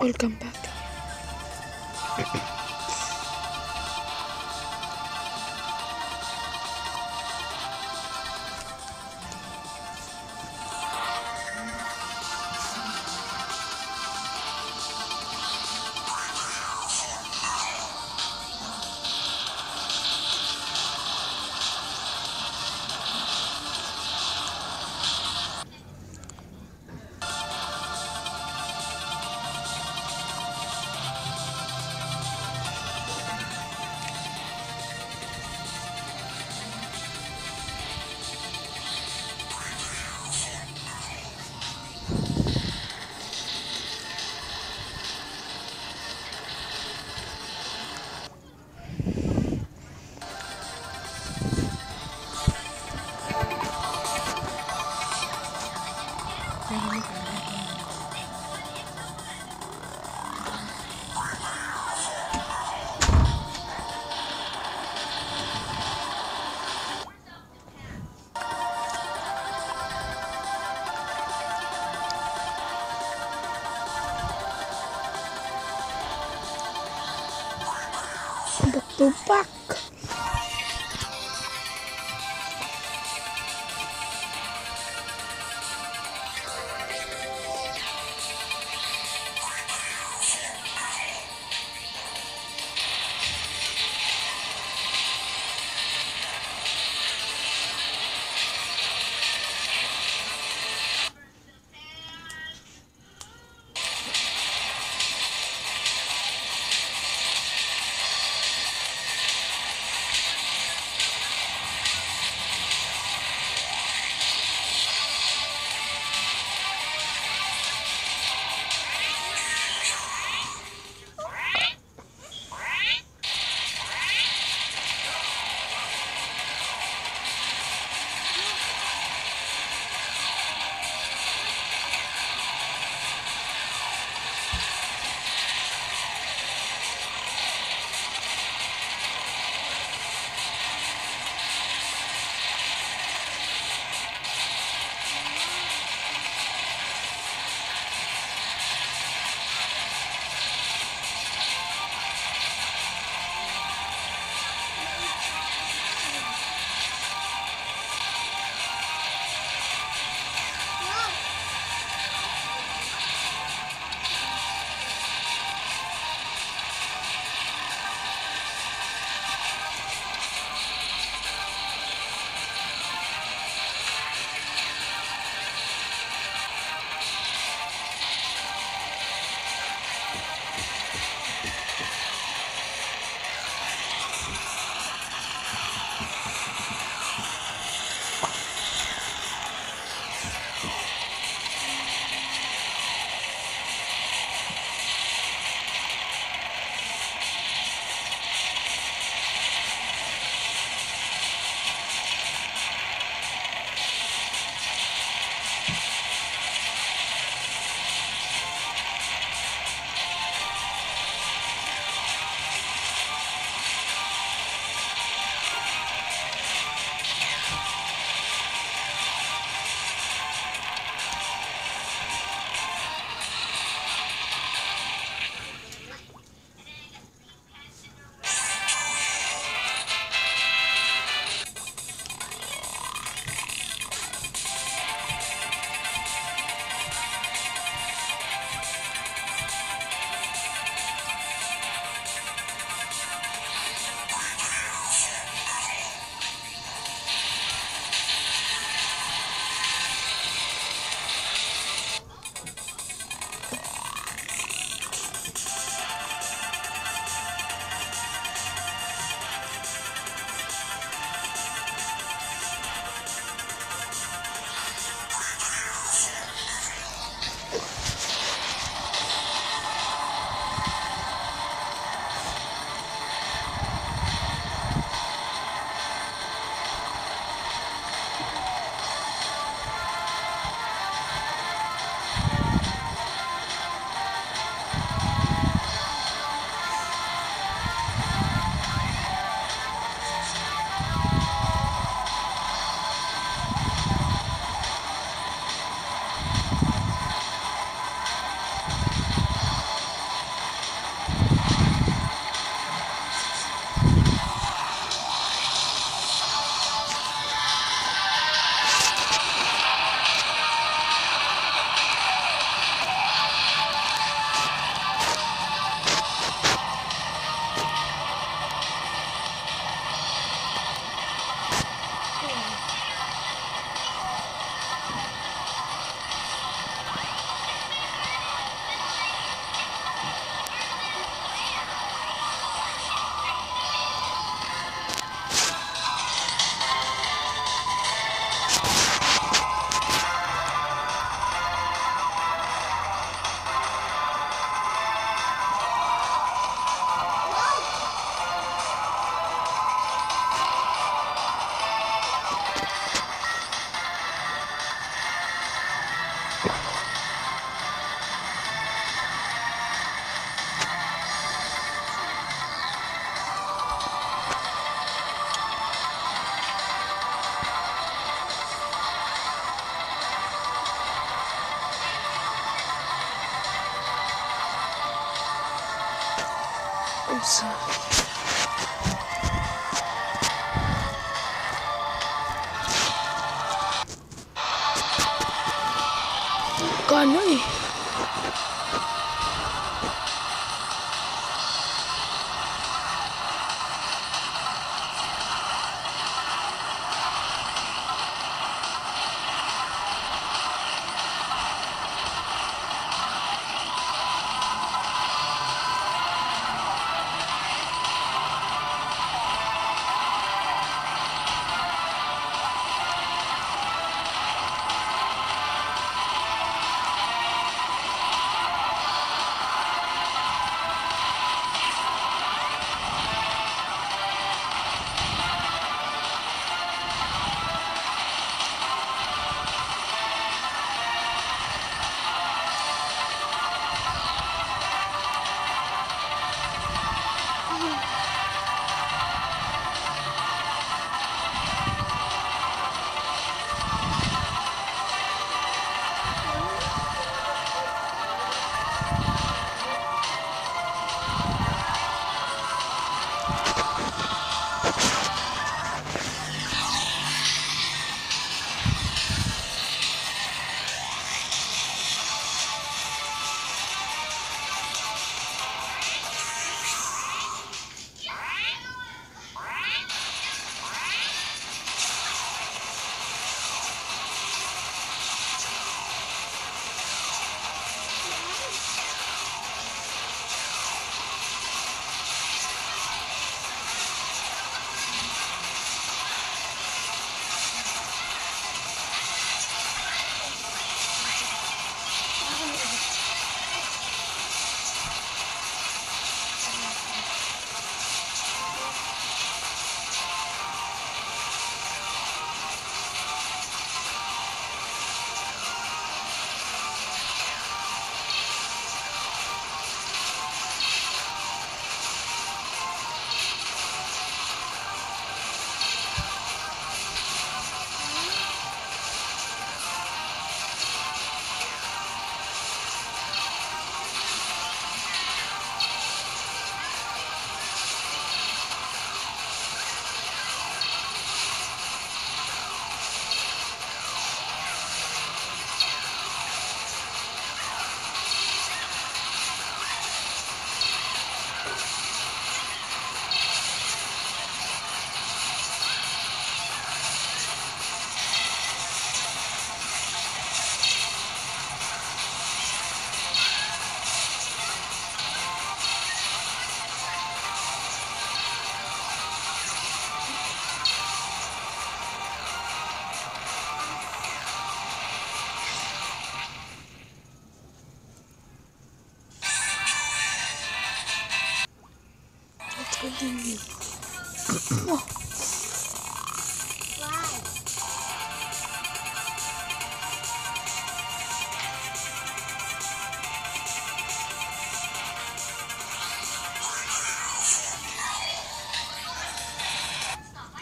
Welcome back. Tupac. To back. Olsun.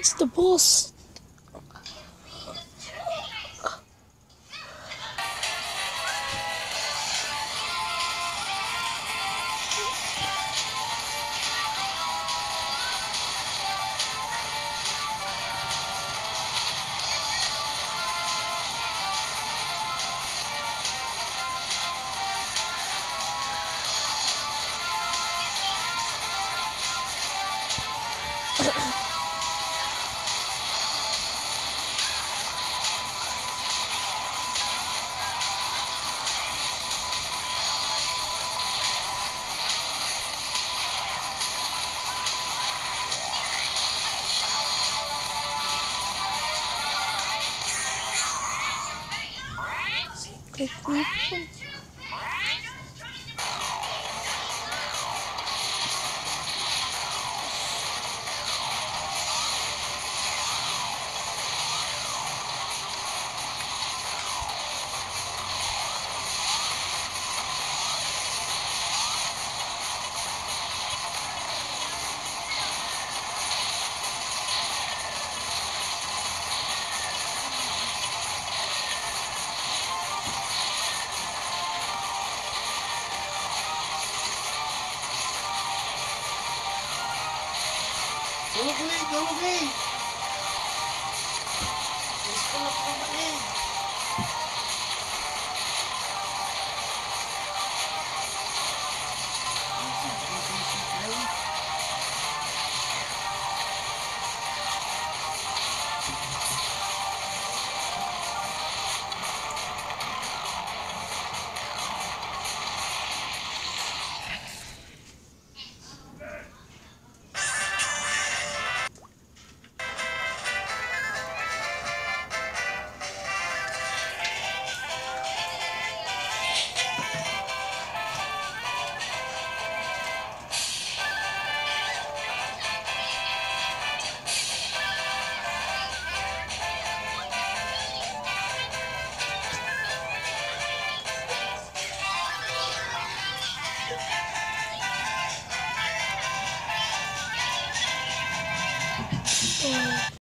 It's the boss. 嗯 Go, Green! Go, Green! Gusto na pa ba eh?